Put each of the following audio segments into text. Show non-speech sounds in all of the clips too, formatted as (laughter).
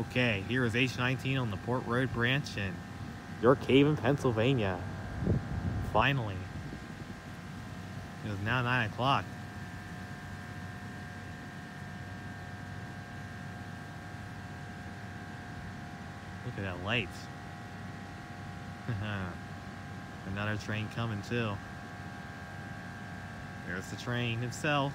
Okay, here is H19 on the Port Road branch in York Haven, Pennsylvania. Finally. It is now 9 o'clock. Look at that light. (laughs) Another train coming too. There's the train itself.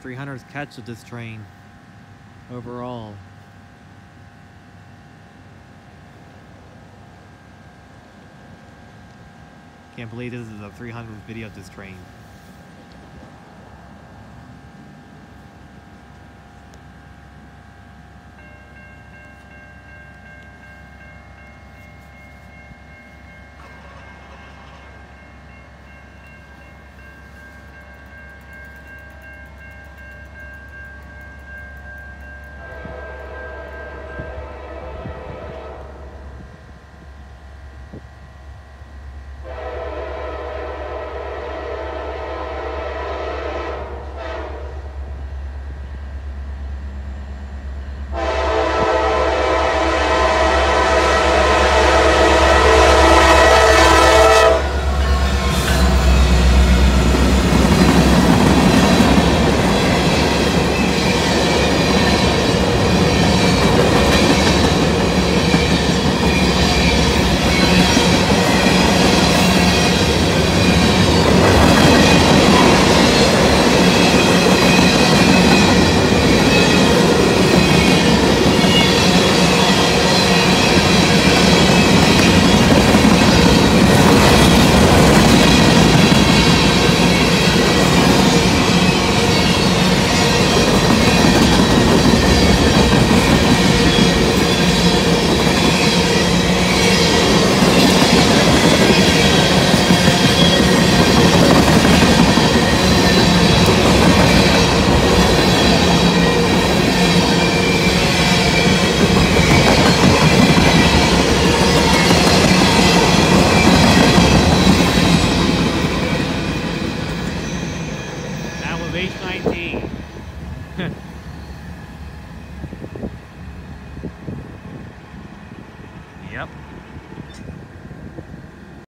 I have 300 catch of this train overall. Can't believe this is the 300th video of this train. Was (laughs) H19. yep.